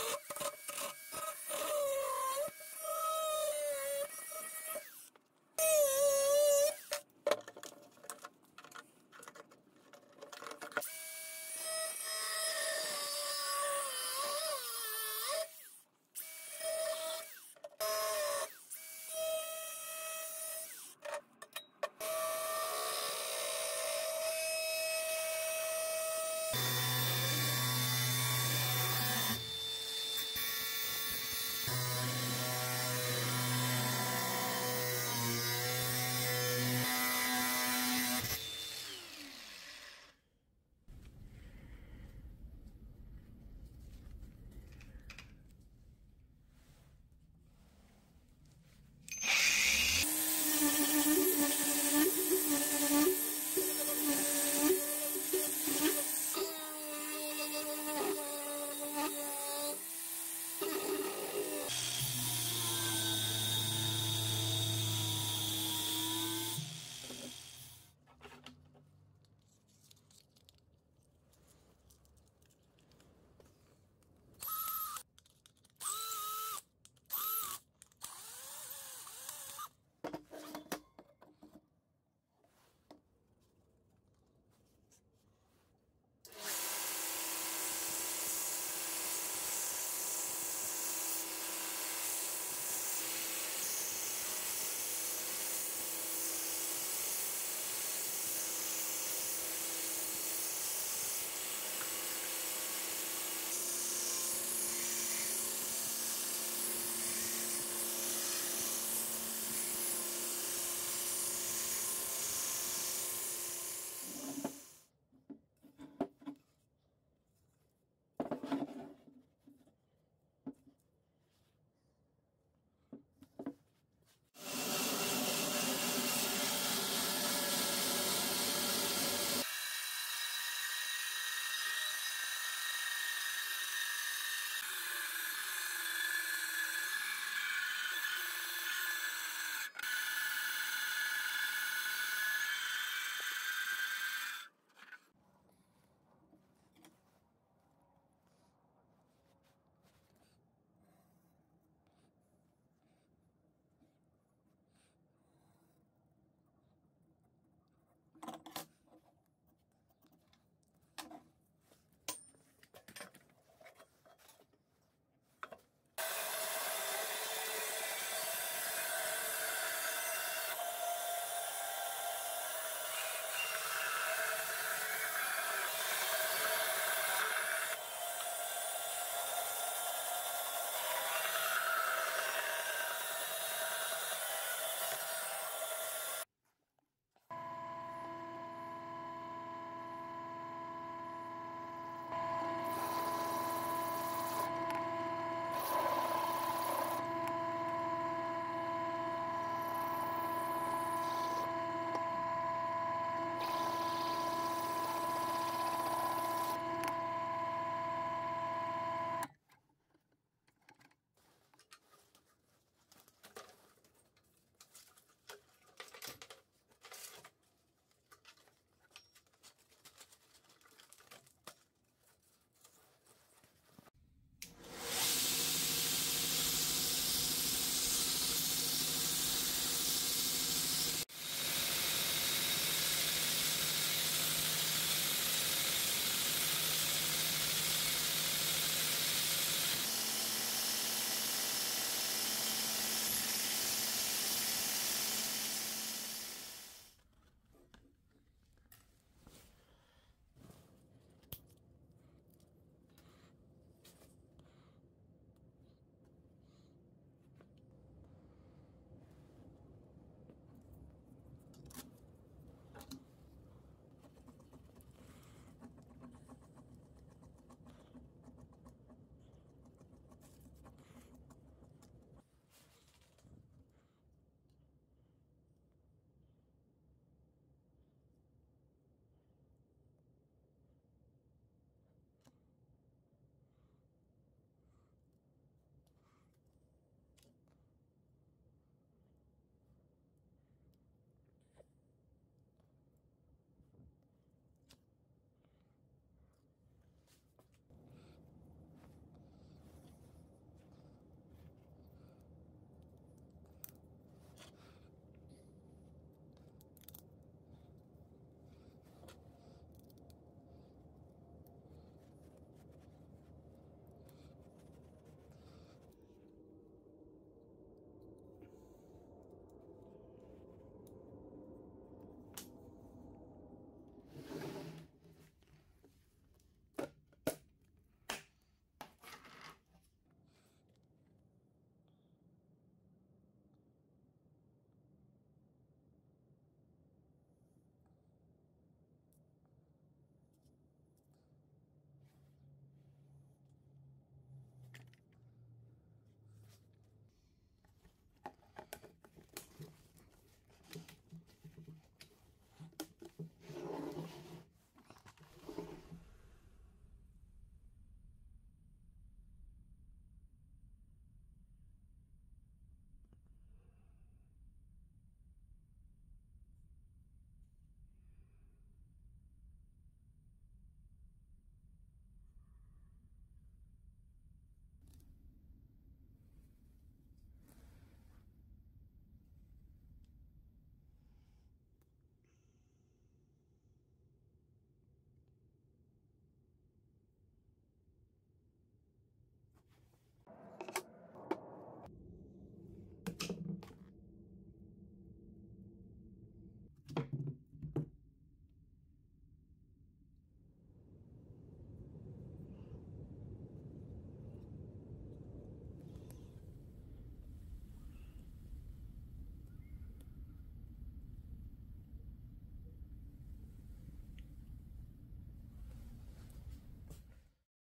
you